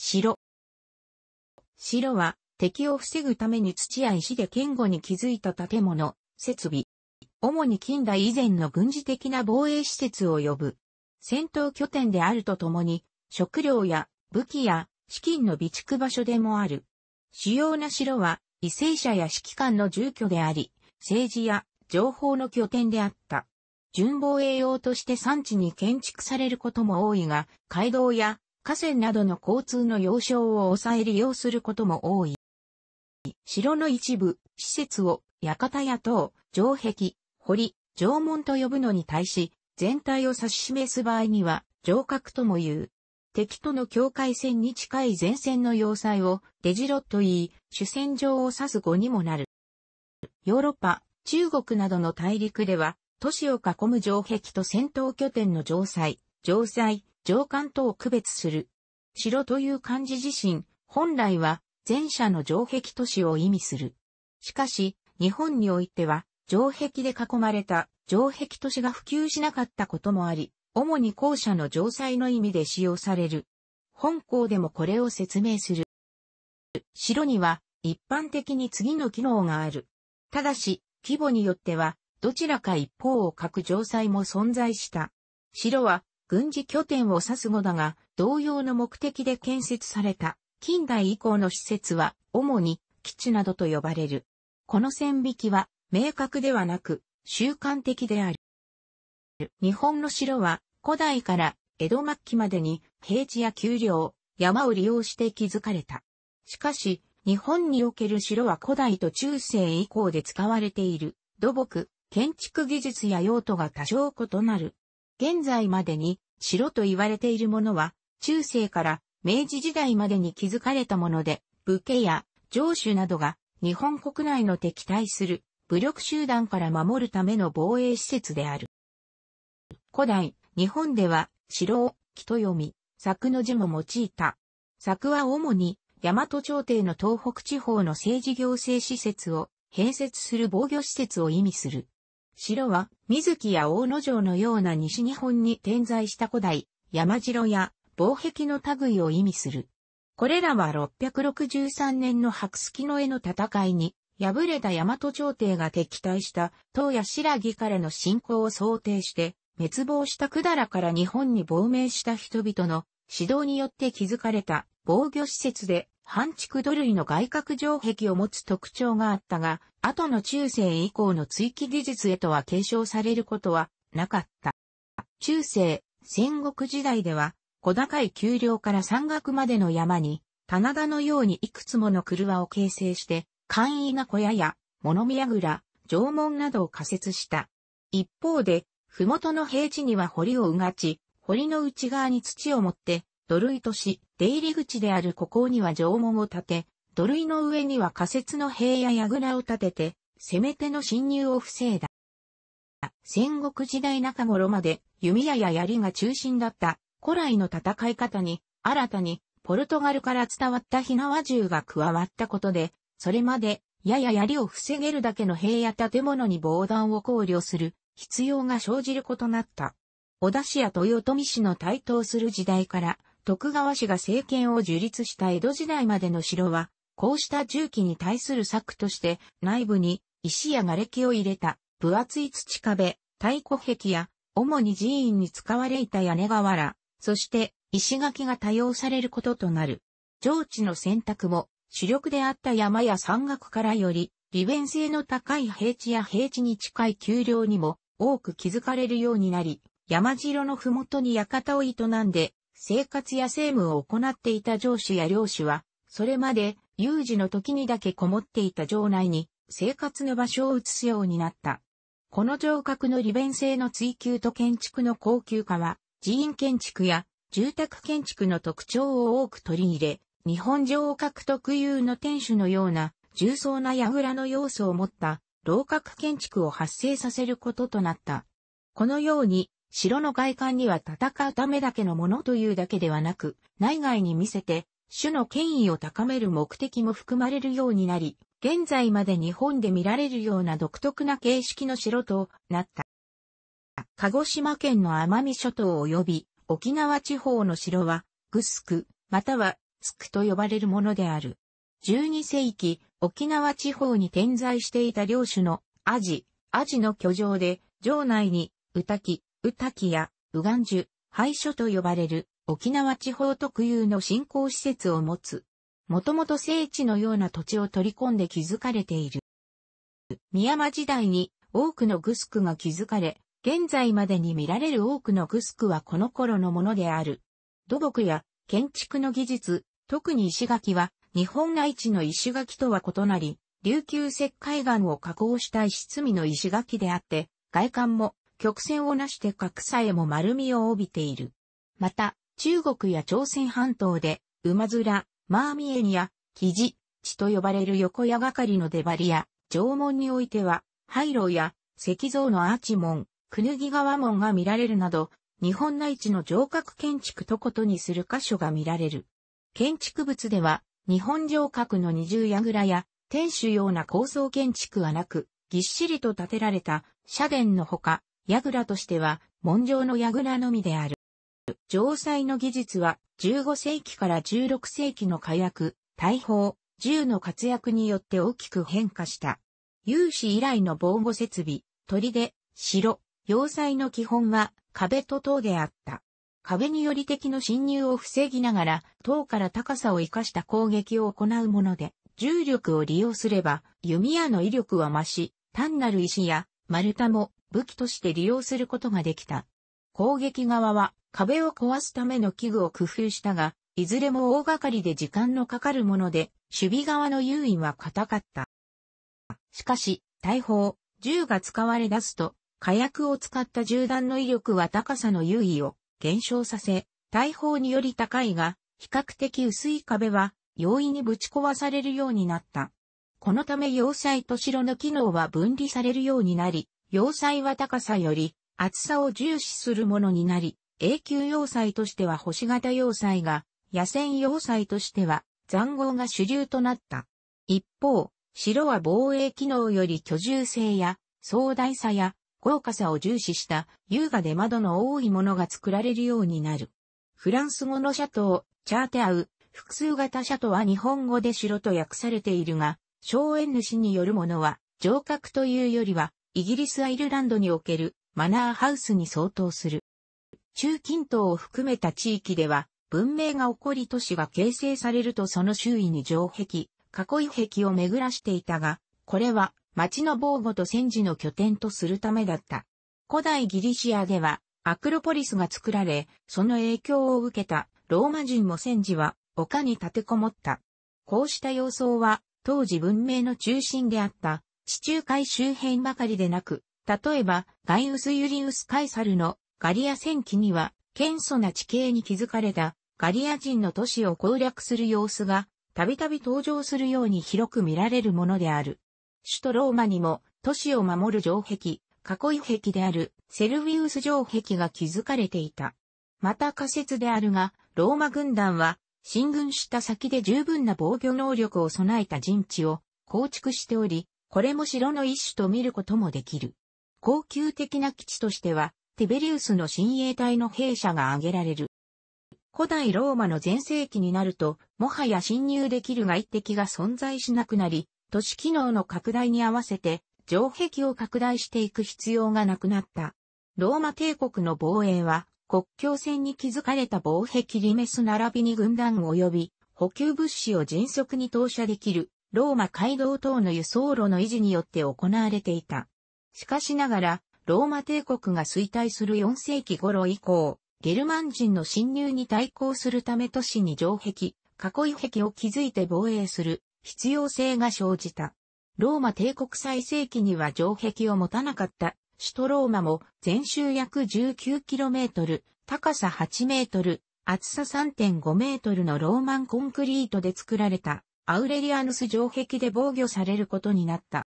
城。城は敵を防ぐために土や石で堅固に築いた建物、設備。主に近代以前の軍事的な防衛施設を呼ぶ。戦闘拠点であるとともに、食料や武器や資金の備蓄場所でもある。主要な城は、為政者や指揮官の住居であり、政治や情報の拠点であった。巡防衛用として産地に建築されることも多いが、街道や河川などの交通の要衝を抑え利用することも多い。城の一部、施設を館や塔、城壁、堀、城門と呼ぶのに対し、全体を指し示す場合には、城郭とも言う。敵との境界線に近い前線の要塞をデジロと言い、主戦場を指す語にもなる。ヨーロッパ、中国などの大陸では、都市を囲む城壁と戦闘拠点の城塞、城塞、城関とを区別する。城という漢字自身、本来は前者の城壁都市を意味する。しかし、日本においては、城壁で囲まれた城壁都市が普及しなかったこともあり、主に後者の城塞の意味で使用される。本校でもこれを説明する。城には一般的に次の機能がある。ただし、規模によっては、どちらか一方を書く城塞も存在した。城は軍事拠点を指す語だが、同様の目的で建設された近代以降の施設は、主に基地などと呼ばれる。この線引きは明確ではなく、習慣的である。日本の城は古代から江戸末期までに平地や丘陵、山を利用して築かれた。しかし、日本における城は古代と中世以降で使われている土木、建築技術や用途が多少異なる。現在までに城と言われているものは中世から明治時代までに築かれたもので、武家や城主などが日本国内の敵対する武力集団から守るための防衛施設である。古代、日本では、城を、木と読み、作の字も用いた。作は主に、大和朝廷の東北地方の政治行政施設を併設する防御施設を意味する。城は、水木や大野城のような西日本に点在した古代、山城や防壁の類を意味する。これらは663年の白月の絵の戦いに、敗れた大和朝廷が敵対した東野白木からの侵攻を想定して、滅亡した百済から日本に亡命した人々の指導によって築かれた防御施設で、半築土塁の外郭城壁を持つ特徴があったが、後の中世以降の追記技術へとは継承されることはなかった。中世、戦国時代では、小高い丘陵から山岳までの山に、棚田のようにいくつもの車を形成して、簡易な小屋や、物見櫓、縄文などを仮設した。一方で、ふもとの平地には堀をうがち、堀の内側に土を持って、土塁とし、出入り口である古港には縄文を建て、土塁の上には仮設の平野や櫓を建てて、攻め手の侵入を防いだ。戦国時代中頃まで弓矢や槍が中心だった古来の戦い方に、新たに、ポルトガルから伝わった火縄銃が加わったことで、それまで、やや槍を防げるだけの平野建物に防弾を考慮する必要が生じることになった。小田市や豊臣市の台頭する時代から、徳川氏が政権を樹立した江戸時代までの城は、こうした重機に対する策として、内部に石や瓦礫を入れた分厚い土壁、太鼓壁や、主に寺院に使われいた屋根瓦、そして石垣が多用されることとなる。上地の選択も主力であった山や山岳からより利便性の高い平地や平地に近い丘陵にも多く築かれるようになり、山城のふもとに館を営んで生活や政務を行っていた上司や領主は、それまで有事の時にだけこもっていた城内に生活の場所を移すようになった。この城郭の利便性の追求と建築の高級化は、寺院建築や住宅建築の特徴を多く取り入れ、日本城郭特有の天守のような重層な櫓の要素を持った楼閣建築を発生させることとなった。このように、城の外観には戦うためだけのものというだけではなく、内外に見せて、種の権威を高める目的も含まれるようになり、現在まで日本で見られるような独特な形式の城となった。鹿児島県の奄美諸島及び沖縄地方の城は、グスク、またはスクと呼ばれるものである。12世紀、沖縄地方に点在していた領主のアジ、アジの居城で、城内に、ウタキ、ウタキや、ウガンジュ、廃所と呼ばれる、沖縄地方特有の信仰施設を持つ。もともと聖地のような土地を取り込んで築かれている。宮山時代に多くのグスクが築かれ、現在までに見られる多くのグスクはこの頃のものである。土木や建築の技術、特に石垣は日本内地の石垣とは異なり、琉球石灰岩を加工した石積みの石垣であって、外観も曲線をなして角さえも丸みを帯びている。また、中国や朝鮮半島で、馬面、マーミエニや、生地、地と呼ばれる横矢がかりの出張りや、縄文においては、廃炉や石像のアーチ門、くぬぎ川門が見られるなど、日本内地の城郭建築とことにする箇所が見られる。建築物では、日本城郭の二重櫓や、天守用な高層建築はなく、ぎっしりと建てられた社殿のほか、櫓としては、文状の櫓のみである。城塞の技術は、15世紀から16世紀の火薬、大砲、銃の活躍によって大きく変化した。有史以来の防護設備、砦、城、要塞の基本は壁と塔であった。壁により敵の侵入を防ぎながら、塔から高さを生かした攻撃を行うもので、重力を利用すれば、弓矢の威力は増し、単なる石や丸太も武器として利用することができた。攻撃側は壁を壊すための器具を工夫したが、いずれも大掛かりで時間のかかるもので、守備側の優位は硬かった。しかし、大砲、銃が使われ出すと、火薬を使った銃弾の威力は高さの優位を減少させ、大砲により高いが、比較的薄い壁は容易にぶち壊されるようになった。このため要塞と城の機能は分離されるようになり、要塞は高さより厚さを重視するものになり、永久要塞としては星型要塞が、野戦要塞としては残壕が主流となった。一方、城は防衛機能より居住性や壮大さや豪華さを重視した優雅で窓の多いものが作られるようになる。フランス語のシャトー、チャーテアウ、複数型シャトは日本語で城と訳されているが、荘園主によるものは、城郭というよりは、イギリス・アイルランドにおけるマナーハウスに相当する。中近東を含めた地域では、文明が起こり都市が形成されるとその周囲に城壁、囲い壁を巡らしていたが、これは町の防護と戦時の拠点とするためだった。古代ギリシアでは、アクロポリスが作られ、その影響を受けたローマ人も戦時は丘に立てこもった。こうした様相は、当時文明の中心であった地中海周辺ばかりでなく、例えば、ガイウス・ユリウス・カイサルのガリア戦記には、堅素な地形に築かれたガリア人の都市を攻略する様子が、たびたび登場するように広く見られるものである。首都ローマにも都市を守る城壁、囲い壁であるセルビウス城壁が築かれていた。また仮説であるが、ローマ軍団は進軍した先で十分な防御能力を備えた陣地を構築しており、これも城の一種と見ることもできる。高級的な基地としては、ティベリウスの親衛隊の兵舎が挙げられる。古代ローマの全盛期になると、もはや侵入できる外敵が存在しなくなり、都市機能の拡大に合わせて、城壁を拡大していく必要がなくなった。ローマ帝国の防衛は、国境線に築かれた防壁リメス並びに軍団及び、補給物資を迅速に投射できる、ローマ街道等の輸送路の維持によって行われていた。しかしながら、ローマ帝国が衰退する4世紀頃以降、ゲルマン人の侵入に対抗するため都市に城壁、囲い壁を築いて防衛する必要性が生じた。ローマ帝国最盛期には城壁を持たなかった首都ローマも全周約 19km、高さ8メートル、厚さ3.5メートルのローマンコンクリートで作られたアウレリアヌス城壁で防御されることになった。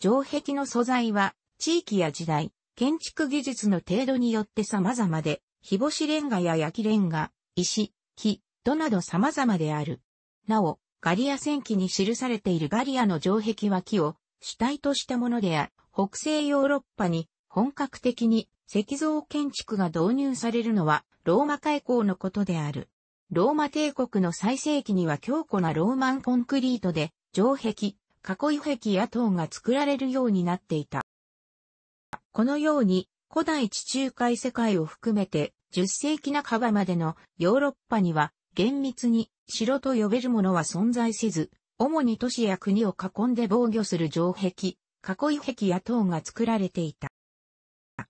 城壁の素材は地域や時代、建築技術の程度によって様々で、日干しレンガや焼きレンガ、石、木、土など様々である。なお、ガリア戦記に記されているガリアの城壁は木を主体としたものであ、北西ヨーロッパに本格的に石造建築が導入されるのはローマ開港のことである。ローマ帝国の最盛期には強固なローマンコンクリートで城壁、囲い壁や塔が作られるようになっていた。このように古代地中海世界を含めて10世紀半ばまでのヨーロッパには厳密に城と呼べるものは存在せず、主に都市や国を囲んで防御する城壁、囲い壁や塔が作られていた。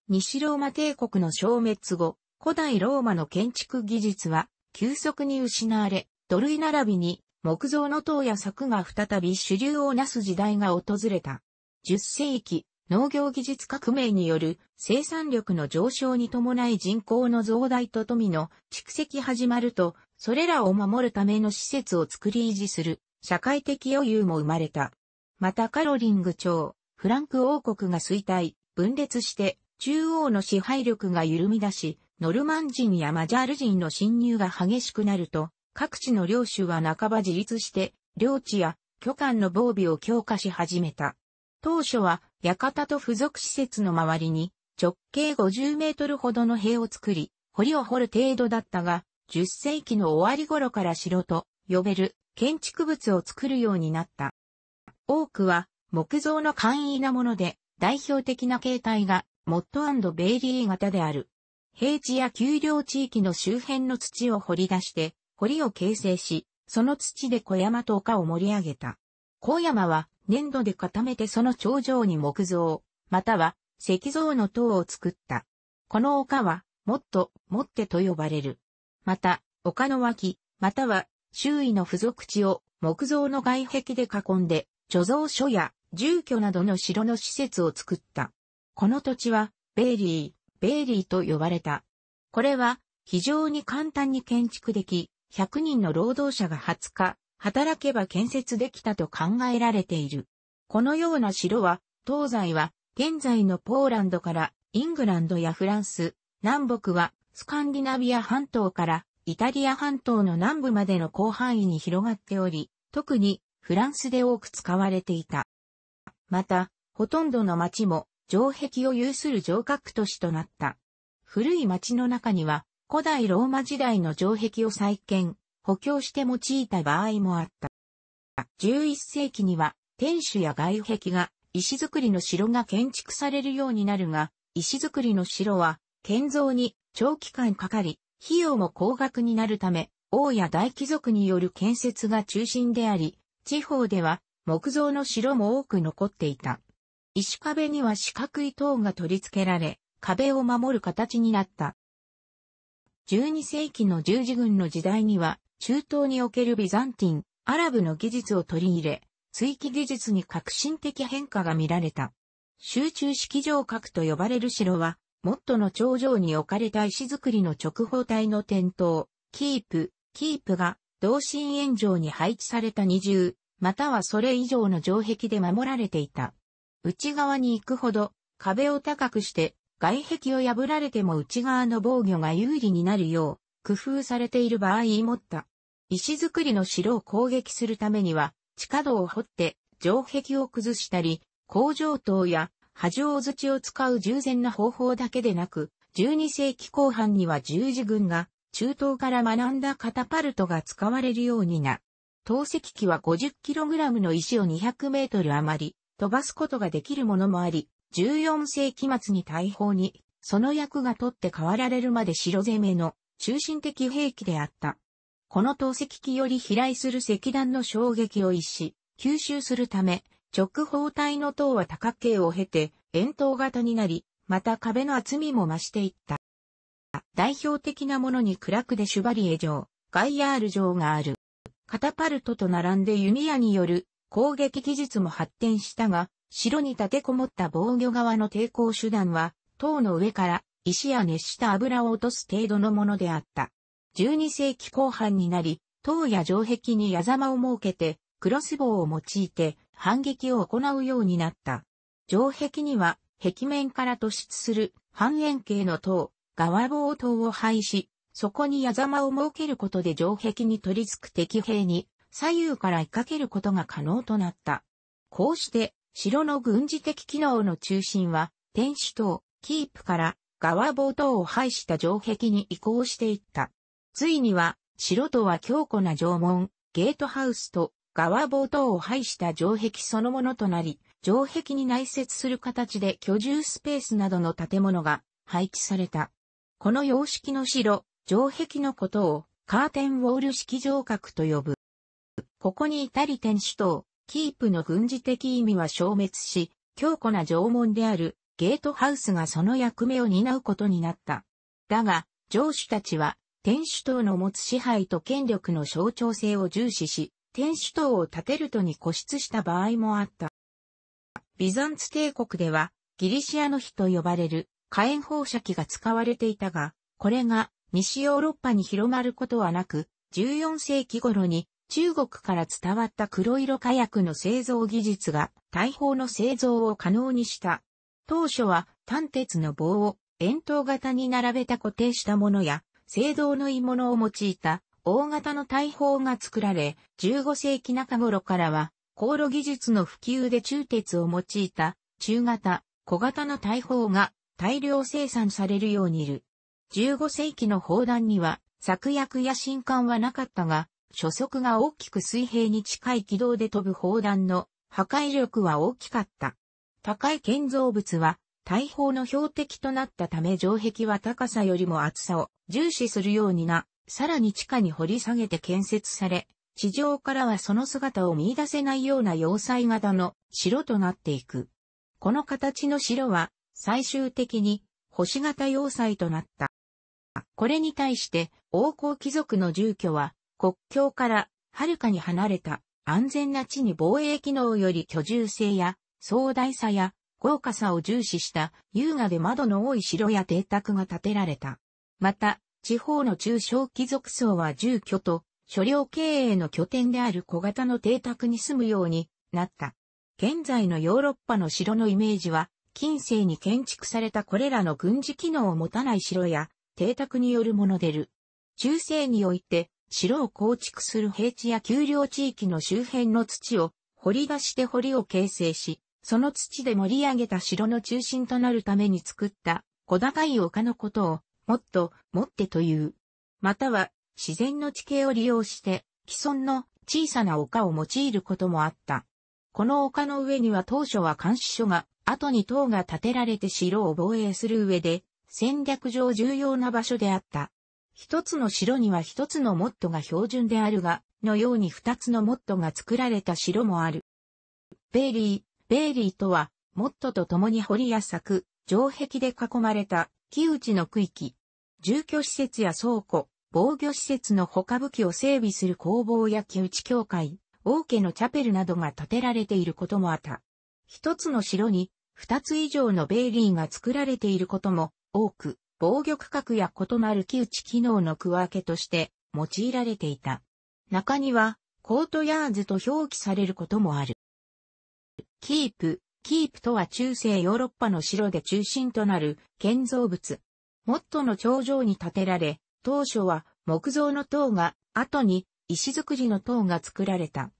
西ローマ帝国の消滅後、古代ローマの建築技術は急速に失われ、土塁並びに木造の塔や柵が再び主流をなす時代が訪れた。10世紀、農業技術革命による生産力の上昇に伴い人口の増大と富の蓄積始まると、それらを守るための施設を作り維持する社会的余裕も生まれた。またカロリング朝、フランク王国が衰退、分裂して中央の支配力が緩み出し、ノルマン人やマジャール人の侵入が激しくなると、各地の領主は半ば自立して、領地や巨漢の防備を強化し始めた。当初は、館と付属施設の周りに、直径50メートルほどの塀を作り、堀を掘る程度だったが、10世紀の終わり頃から城と呼べる建築物を作るようになった。多くは木造の簡易なもので、代表的な形態がモットベイリー型である。平地や丘陵地域の周辺の土を掘り出して、堀を形成し、その土で小山と丘を盛り上げた。小山は粘土で固めてその頂上に木造、または石像の塔を作った。この丘は、もっと、もってと呼ばれる。また、丘の脇、または周囲の付属地を木造の外壁で囲んで、貯蔵所や住居などの城の施設を作った。この土地は、ベイリー、ベイリーと呼ばれた。これは、非常に簡単に建築でき、100人の労働者が20日、働けば建設できたと考えられている。このような城は、東西は、現在のポーランドからイングランドやフランス、南北はスカンディナビア半島からイタリア半島の南部までの広範囲に広がっており、特にフランスで多く使われていた。また、ほとんどの町も城壁を有する城郭都市となった。古い町の中には古代ローマ時代の城壁を再建、補強して用いた場合もあった。11世紀には天守や外壁が石造りの城が建築されるようになるが、石造りの城は建造に長期間かかり、費用も高額になるため、王や大貴族による建設が中心であり、地方では木造の城も多く残っていた。石壁には四角い塔が取り付けられ、壁を守る形になった。12世紀の十字軍の時代には、中東におけるビザンティン、アラブの技術を取り入れ、追記技術に革新的変化が見られた。集中式城郭と呼ばれる城は、モットの頂上に置かれた石造りの直方体の点灯、キープ、キープが同心円状に配置された二重、またはそれ以上の城壁で守られていた。内側に行くほど壁を高くして外壁を破られても内側の防御が有利になるよう工夫されている場合持った。石造りの城を攻撃するためには地下道を掘って城壁を崩したり、工場塔や波状土を使う従前な方法だけでなく、12世紀後半には十字軍が中東から学んだカタパルトが使われるようにな。投石機は 50kg の石を200メートル余り飛ばすことができるものもあり、14世紀末に大砲に、その役が取って変わられるまで城攻めの中心的兵器であった。この投石機より飛来する石段の衝撃を逸し、吸収するため、直方体の塔は多角形を経て、円筒型になり、また壁の厚みも増していった。代表的なものにクラクデシュバリエ城、ガイヤール城がある。カタパルトと並んで弓矢による攻撃技術も発展したが、城に立てこもった防御側の抵抗手段は、塔の上から石や熱した油を落とす程度のものであった。12世紀後半になり、塔や城壁に矢様を設けて、クロスボウを用いて反撃を行うようになった。城壁には壁面から突出する半円形の塔、側棒塔を配し、そこに矢様を設けることで城壁に取り付く敵兵に左右から追いかけることが可能となった。こうして、城の軍事的機能の中心は、天守塔、キープから側棒塔を配した城壁に移行していった。ついには城とは強固な城門、ゲートハウスと側冒頭を配した城壁そのものとなり、城壁に内接する形で居住スペースなどの建物が配置された。この様式の城、城壁のことをカーテンウォール式城郭と呼ぶ。ここに至り天守島、キープの軍事的意味は消滅し、強固な城門であるゲートハウスがその役目を担うことになった。だが、城主たちは天守島の持つ支配と権力の象徴性を重視し、天守島を建てるとに固執した場合もあった。ビザンツ帝国ではギリシアの火と呼ばれる火炎放射器が使われていたが、これが西ヨーロッパに広まることはなく、14世紀頃に中国から伝わった黒色火薬の製造技術が大砲の製造を可能にした。当初は単鉄の棒を円筒型に並べた固定したものや、青銅の鋳物を用いた大型の大砲が作られ、15世紀中頃からは、航路技術の普及で鋳鉄を用いた中型、小型の大砲が大量生産されるようにいる。15世紀の砲弾には策薬や新艦はなかったが、初速が大きく水平に近い軌道で飛ぶ砲弾の破壊力は大きかった。高い建造物は大砲の標的となったため城壁は高さよりも厚さを重視するようにな、さらに地下に掘り下げて建設され、地上からはその姿を見出せないような要塞型の城となっていく。この形の城は最終的に星型要塞となった。これに対して王侯貴族の住居は国境からはるかに離れた安全な地に防衛機能より居住性や壮大さや豪華さを重視した優雅で窓の多い城や邸宅が建てられた。また、地方の中小貴族層は住居と所領経営の拠点である小型の邸宅に住むようになった。現在のヨーロッパの城のイメージは、近世に建築されたこれらの軍事機能を持たない城や邸宅によるものでる。中世において、城を構築する平地や丘陵地域の周辺の土を掘り出して堀を形成し、その土で盛り上げた城の中心となるために作った小高い丘のことを、もっと、もってという。または、自然の地形を利用して、既存の小さな丘を用いることもあった。この丘の上には当初は監視所が、後に塔が建てられて城を防衛する上で、戦略上重要な場所であった。一つの城には一つのモットが標準であるが、のように二つのモットが作られた城もある。ベイリー、ベイリーとは、モットと共に堀や咲く、城壁で囲まれた、木内の区域。住居施設や倉庫、防御施設の他武器を整備する工房や木内教会、王家のチャペルなどが建てられていることもあった。一つの城に二つ以上のベイリーが作られていることも多く、防御区画や異なる木内機能の区分けとして用いられていた。中には、コートヤーズと表記されることもある。キープ、キープとは中世ヨーロッパの城で中心となる建造物。モットの頂上に建てられ、当初は木造の塔が、後に石造りの塔が作られた。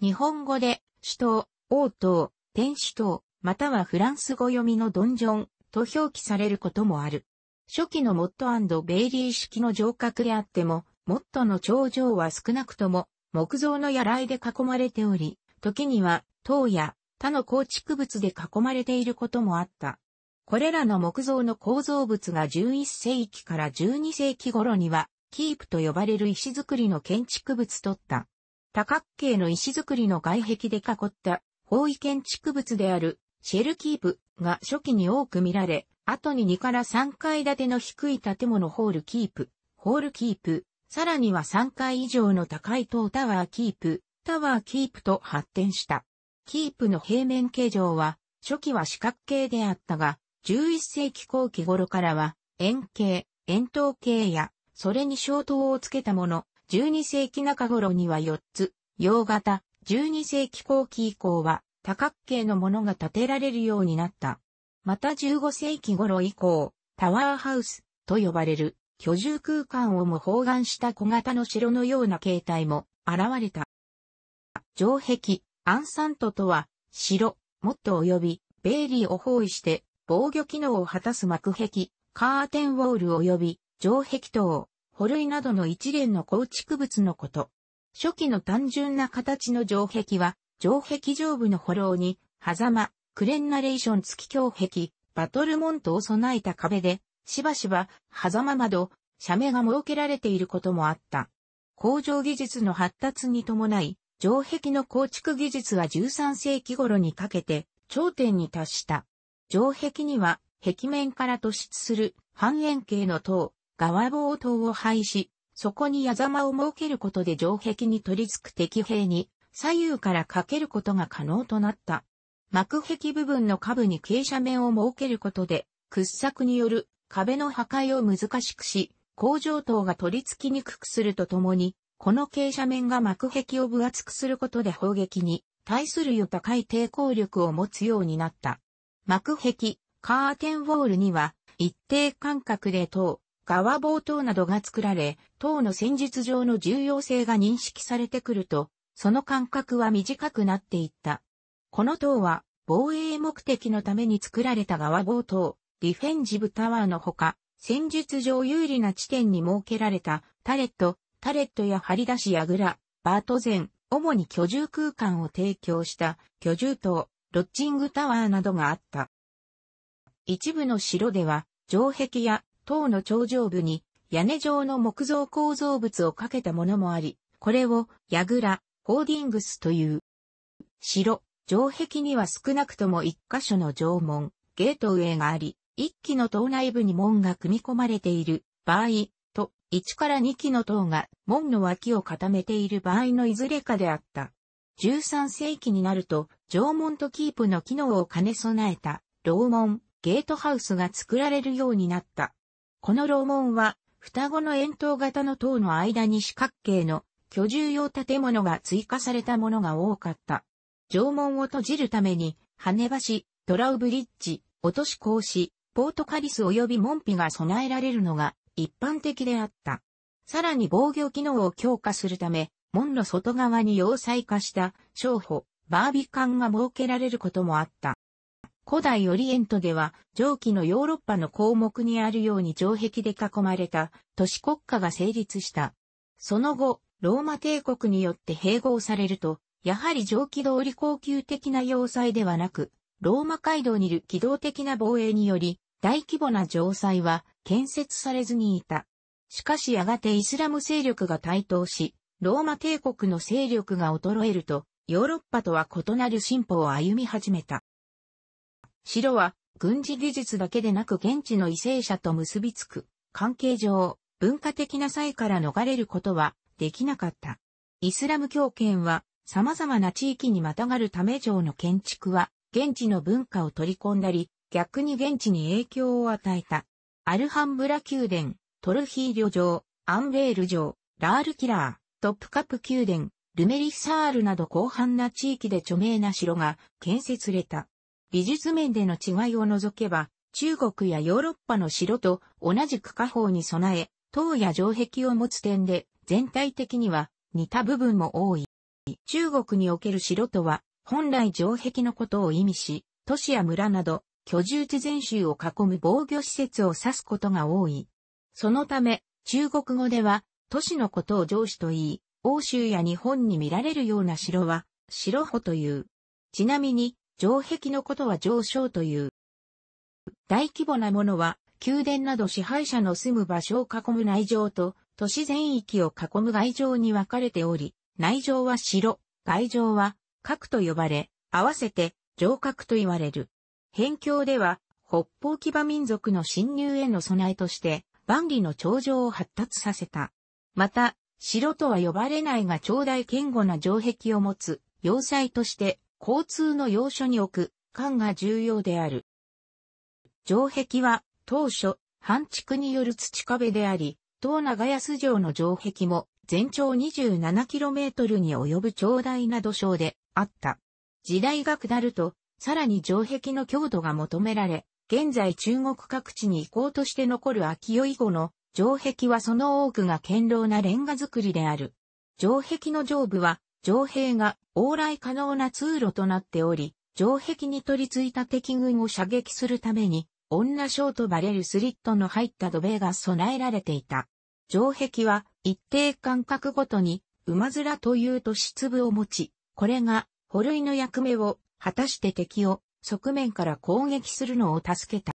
日本語で、首都、王塔、天守塔、またはフランス語読みのドンジョンと表記されることもある。初期のモットベイリー式の城郭であっても、モットの頂上は少なくとも木造の柳で囲まれており、時には塔や他の構築物で囲まれていることもあった。これらの木造の構造物が11世紀から12世紀頃には、キープと呼ばれる石造りの建築物とった。多角形の石造りの外壁で囲った方位建築物であるシェルキープが初期に多く見られ、後に2から3階建ての低い建物ホールキープ、ホールキープ、さらには3階以上の高い塔タワーキープ、タワーキープと発展した。キープの平面形状は、初期は四角形であったが、11世紀後期頃からは、円形、円筒形や、それに小塔をつけたもの、12世紀中頃には4つ、洋型、12世紀後期以降は、多角形のものが建てられるようになった。また15世紀頃以降、タワーハウスと呼ばれる居住空間をも包含した小型の城のような形態も現れた。城壁、アンサントとは、城、モット及び、ベイリーを包囲して、防御機能を果たす幕壁、カーテンウォール及び、城壁塔、保類などの一連の構築物のこと。初期の単純な形の城壁は、城壁上部の歩廊に、狭間、クレンナレーション付き胸壁、バトルモントを備えた壁で、しばしば、狭間窓、斜面が設けられていることもあった。工場技術の発達に伴い、城壁の構築技術は13世紀頃にかけて頂点に達した。城壁には壁面から突出する半円形の塔、側棒塔を配し、そこに矢様を設けることで城壁に取り付く敵兵に左右からかけることが可能となった。幕壁部分の下部に傾斜面を設けることで、掘削による壁の破壊を難しくし、工場塔が取り付きにくくするとともに、この傾斜面が幕壁を分厚くすることで砲撃に対するよ高い抵抗力を持つようになった。幕壁、カーテンウォールには一定間隔で塔、側棒塔などが作られ、塔の戦術上の重要性が認識されてくると、その間隔は短くなっていった。この塔は防衛目的のために作られた側棒塔、ディフェンジブタワーのほか、戦術上有利な地点に設けられたタレット、タレットや張り出しやぐら、バートゼン、主に居住空間を提供した居住棟、ロッジングタワーなどがあった。一部の城では、城壁や塔の頂上部に屋根状の木造構造物をかけたものもあり、これを矢倉、ホーディングスという。城、城壁には少なくとも一箇所の城門、ゲートウェイがあり、一機の塔内部に門が組み込まれている場合と、1から2機の塔が門の脇を固めている場合のいずれかであった。13世紀になると、城門とキープの機能を兼ね備えた、楼門、ゲートハウスが作られるようになった。この楼門は、双子の円筒型の塔の間に四角形の居住用建物が追加されたものが多かった。城門を閉じるために、羽橋、ドラウブリッジ、落とし格子、ポートカリス及び門扉が備えられるのが一般的であった。さらに防御機能を強化するため、門の外側に要塞化した商法、バービカンが設けられることもあった。古代オリエントでは、上記のヨーロッパの項目にあるように城壁で囲まれた都市国家が成立した。その後、ローマ帝国によって併合されると、やはり上記通り高級的な要塞ではなく、ローマ街道にいる機動的な防衛により、大規模な城塞は建設されずにいた。しかしやがてイスラム勢力が台頭し、ローマ帝国の勢力が衰えると、ヨーロッパとは異なる進歩を歩み始めた。城は軍事技術だけでなく現地の為政者と結びつく関係上、文化的な際から逃れることはできなかった。イスラム教圏は様々な地域にまたがるため城の建築は現地の文化を取り込んだり、逆に現地に影響を与えた。アルハンブラ宮殿、トルヒーリョ城、アンベール城、ラールキラー、トップカップ宮殿、ルメリッサールなど広範な地域で著名な城が建設された。美術面での違いを除けば、中国やヨーロッパの城と同じく下方に備え、塔や城壁を持つ点で全体的には似た部分も多い。中国における城とは本来城壁のことを意味し、都市や村など居住地全州を囲む防御施設を指すことが多い。そのため、中国語では、都市のことを城主と言い、欧州や日本に見られるような城は、城穂という。ちなみに、城壁のことは城礁という。大規模なものは、宮殿など支配者の住む場所を囲む内城と、都市全域を囲む外城に分かれており、内城は城、外城は核と呼ばれ、合わせて城郭と言われる。辺境では、北方騎馬民族の侵入への備えとして、万里の長城を発達させた。また、城とは呼ばれないが長大堅固な城壁を持つ要塞として交通の要所に置く間が重要である。城壁は当初、半築による土壁であり、東長安城の城壁も全長 27km に及ぶ長大な土床であった。時代が下るとさらに城壁の強度が求められ、現在中国各地に遺構として残る秋代以後の城壁はその多くが堅牢なレンガ造りである。城壁の上部は城兵が往来可能な通路となっており、城壁に取り付いた敵軍を射撃するために、女章とバレるスリットの入った土塀が備えられていた。城壁は一定間隔ごとに馬面という突出部を持ち、これが、保類の役目を果たして敵を側面から攻撃するのを助けた。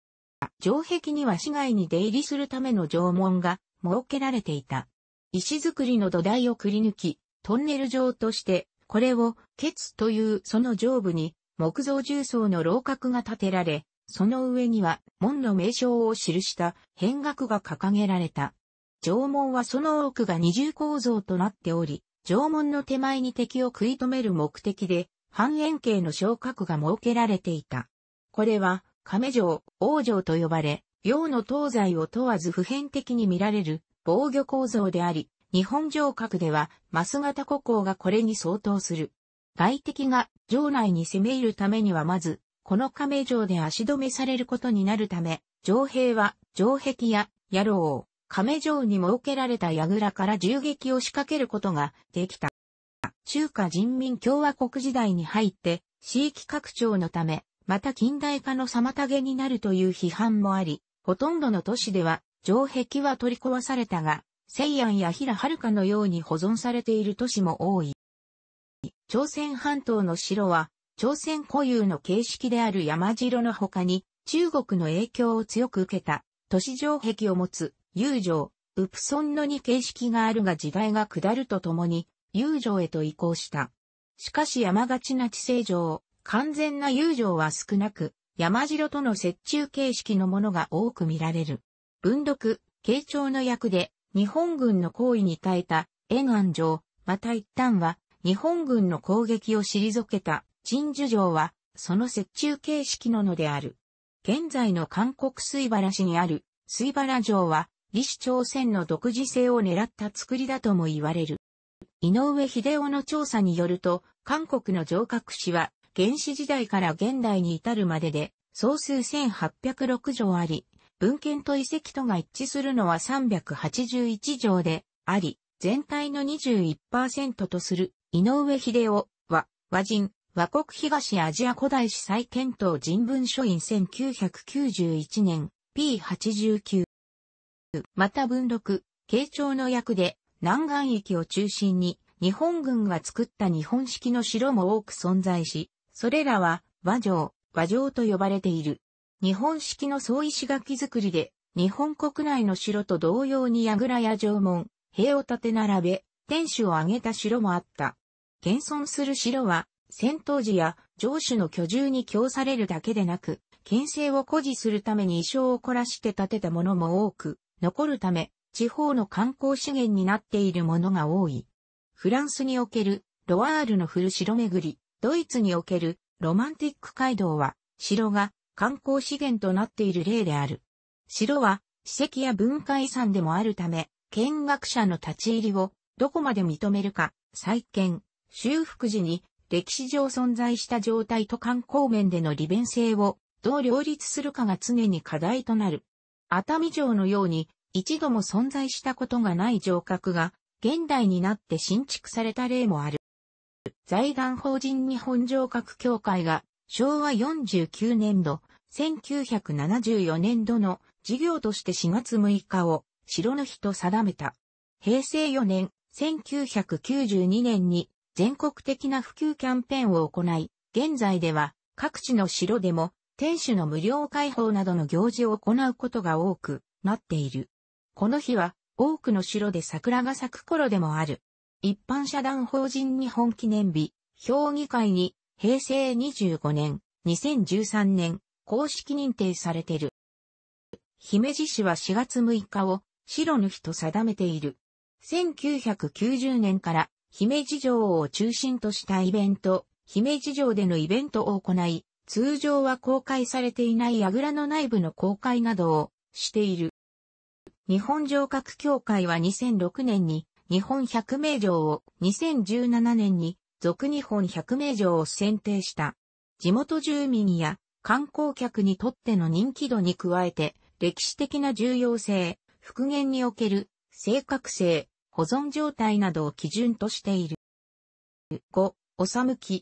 城壁には市街に出入りするための城門が設けられていた。石造りの土台をくり抜き、トンネル状として、これを、ケツというその上部に、木造重層の楼閣が建てられ、その上には、門の名称を記した変額が掲げられた。城門はその多くが二重構造となっており、城門の手前に敵を食い止める目的で、半円形の昇格が設けられていた。これは、亀城、王城と呼ばれ、洋の東西を問わず普遍的に見られる防御構造であり、日本城郭では、増型古港がこれに相当する。外敵が城内に攻め入るためにはまず、この亀城で足止めされることになるため、城兵は城壁や野郎を、亀城に設けられた櫓から銃撃を仕掛けることができた。中華人民共和国時代に入って、地域拡張のため、また近代化の妨げになるという批判もあり、ほとんどの都市では、城壁は取り壊されたが、西安や平遥のように保存されている都市も多い。朝鮮半島の城は、朝鮮固有の形式である山城の他に、中国の影響を強く受けた、都市城壁を持つ、友城、ウプソンの2形式があるが時代が下るとともに、友城へと移行した。しかし山がちな地政城、完全な友城は少なく、山城との折衷形式のものが多く見られる。文読、慶長の役で、日本軍の行為に耐えた、延安城、また一旦は、日本軍の攻撃を退けた、陳樹城は、その折衷形式ののである。現在の韓国水原市にある水原城は、李氏朝鮮の独自性を狙った作りだとも言われる。井上秀夫の調査によると、韓国の城郭史は、原始時代から現代に至るまでで、総数1806城あり、文献と遺跡とが一致するのは381城であり、全体の21%とする井上秀夫は、和人、和国東アジア古代史再検討人文書院1991年 P89。また文録、慶長の役で南岸域を中心に日本軍が作った日本式の城も多く存在し、それらは和城、和城と呼ばれている。日本式の総石垣作りで日本国内の城と同様に櫓や城門、塀を立て並べ、天守を挙げた城もあった。現存する城は戦闘時や城主の居住に供されるだけでなく、県政を誇示するために衣装を凝らして建てたものも多く、残るため、地方の観光資源になっているものが多い。フランスにおけるロワールの古城巡り、ドイツにおけるロマンティック街道は、城が観光資源となっている例である。城は史跡や文化遺産でもあるため、見学者の立ち入りをどこまで認めるか、再建、修復時に歴史上存在した状態と観光面での利便性をどう両立するかが常に課題となる。熱海城のように一度も存在したことがない城郭が現代になって新築された例もある。財団法人日本城郭協会が昭和49年度、1974年度の事業として4月6日を城の日と定めた。平成4年、1992年に全国的な普及キャンペーンを行い、現在では各地の城でも天守の無料開放などの行事を行うことが多くなっている。この日は多くの城で桜が咲く頃でもある。一般社団法人日本記念日、評議会に平成25年、2013年、公式認定されている。姫路市は4月6日を白の日と定めている。1990年から姫路城を中心としたイベント、姫路城でのイベントを行い、通常は公開されていない櫓の内部の公開などをしている。日本城郭協会は2006年に日本百名城を2017年に俗日本百名城を選定した。地元住民や観光客にとっての人気度に加えて歴史的な重要性、復元における正確性、保存状態などを基準としている。5、おさむき、